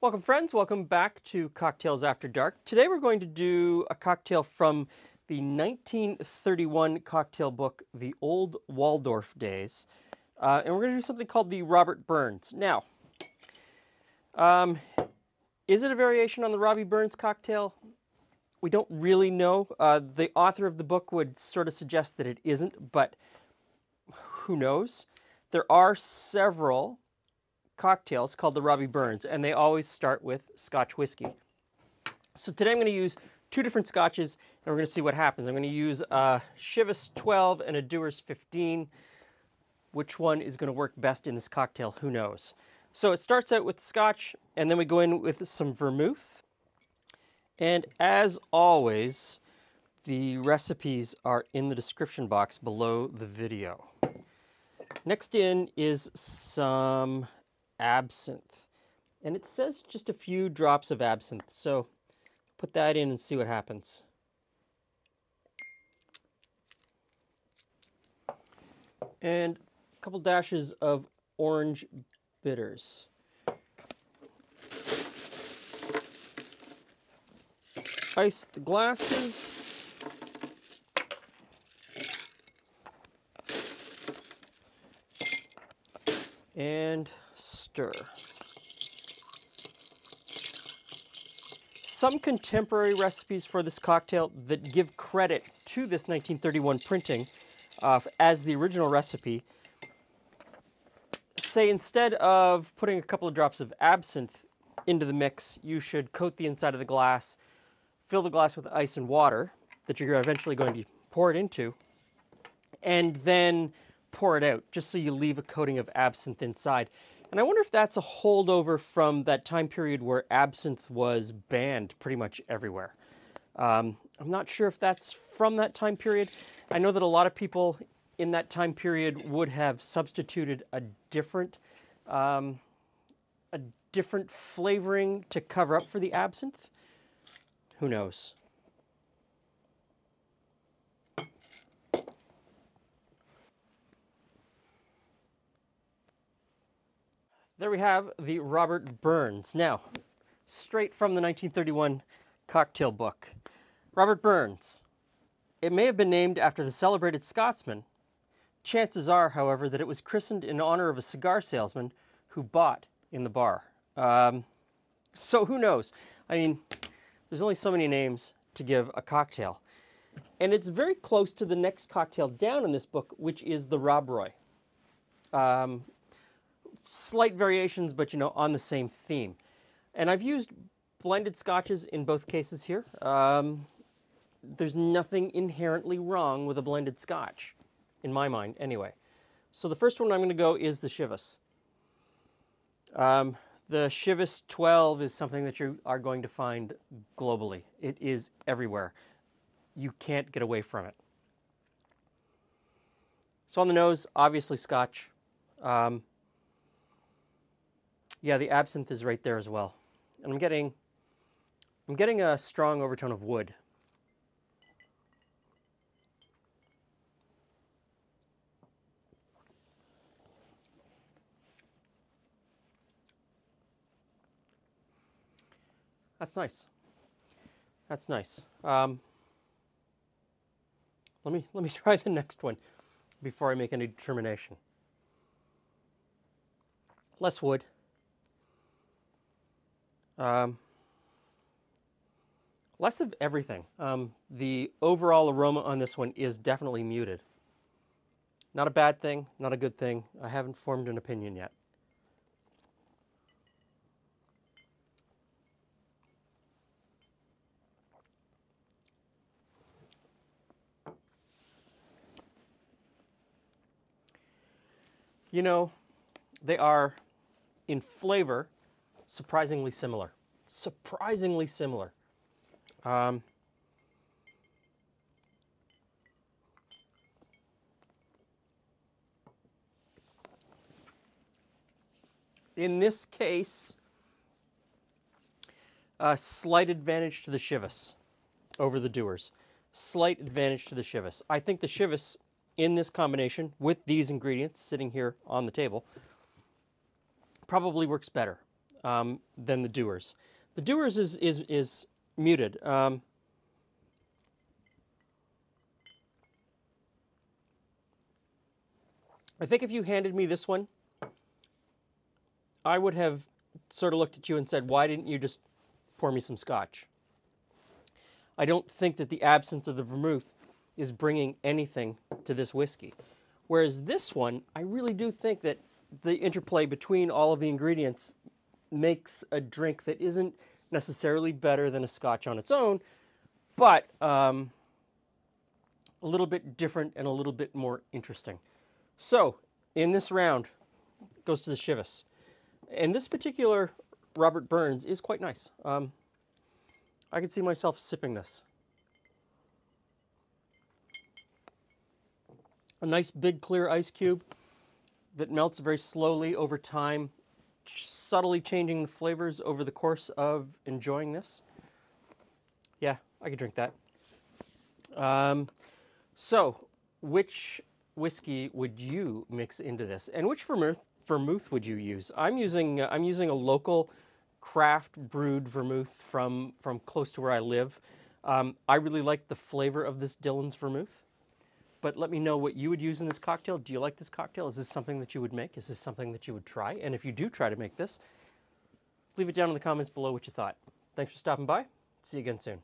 Welcome, friends. Welcome back to Cocktails After Dark. Today we're going to do a cocktail from the 1931 cocktail book, The Old Waldorf Days. Uh, and we're going to do something called the Robert Burns. Now, um, is it a variation on the Robbie Burns cocktail? We don't really know. Uh, the author of the book would sort of suggest that it isn't, but who knows? There are several cocktails called the Robbie Burns, and they always start with Scotch whiskey. So today I'm going to use two different scotches, and we're going to see what happens. I'm going to use a Chivas 12 and a Dewar's 15. Which one is going to work best in this cocktail? Who knows? So it starts out with scotch, and then we go in with some vermouth. And as always, the recipes are in the description box below the video. Next in is some absinthe. And it says just a few drops of absinthe. So put that in and see what happens. And a couple dashes of orange bitters. Ice the glasses. And Some contemporary recipes for this cocktail that give credit to this 1931 printing uh, as the original recipe say instead of putting a couple of drops of absinthe into the mix, you should coat the inside of the glass, fill the glass with ice and water that you're eventually going to pour it into, and then pour it out, just so you leave a coating of absinthe inside. And I wonder if that's a holdover from that time period where absinthe was banned pretty much everywhere. Um, I'm not sure if that's from that time period. I know that a lot of people in that time period would have substituted a different, um, a different flavoring to cover up for the absinthe. Who knows? There we have the Robert Burns. Now, straight from the 1931 cocktail book. Robert Burns. It may have been named after the celebrated Scotsman. Chances are, however, that it was christened in honor of a cigar salesman who bought in the bar. Um, so who knows? I mean, there's only so many names to give a cocktail. And it's very close to the next cocktail down in this book, which is the Rob Roy. Um, slight variations, but you know, on the same theme. And I've used blended scotches in both cases here. Um, there's nothing inherently wrong with a blended scotch, in my mind, anyway. So the first one I'm going to go is the Chivas. Um, the Chivas 12 is something that you are going to find globally. It is everywhere. You can't get away from it. So on the nose, obviously Scotch. Um, yeah, the absinthe is right there as well. And I'm getting, I'm getting a strong overtone of wood. That's nice. That's nice. Um, let me let me try the next one before I make any determination. Less wood. Um, less of everything. Um, the overall aroma on this one is definitely muted. Not a bad thing, not a good thing. I haven't formed an opinion yet. You know, they are in flavor surprisingly similar. Surprisingly similar. Um, in this case, a slight advantage to the Chivas over the Dewar's. Slight advantage to the Chivas. I think the Chivas in this combination with these ingredients sitting here on the table probably works better. Um, than the Dewar's. The Dewar's is, is, is muted. Um, I think if you handed me this one, I would have sort of looked at you and said, why didn't you just pour me some scotch? I don't think that the absence of the vermouth is bringing anything to this whiskey. Whereas this one, I really do think that the interplay between all of the ingredients makes a drink that isn't necessarily better than a scotch on its own, but um, a little bit different and a little bit more interesting. So, in this round, goes to the Chivas. And this particular Robert Burns is quite nice. Um, I could see myself sipping this. A nice big clear ice cube that melts very slowly over time, subtly changing the flavors over the course of enjoying this. Yeah, I could drink that. Um, so, which whiskey would you mix into this, and which vermouth vermouth would you use? I'm using uh, I'm using a local craft brewed vermouth from from close to where I live. Um, I really like the flavor of this Dillon's vermouth. But let me know what you would use in this cocktail. Do you like this cocktail? Is this something that you would make? Is this something that you would try? And if you do try to make this, leave it down in the comments below what you thought. Thanks for stopping by. See you again soon.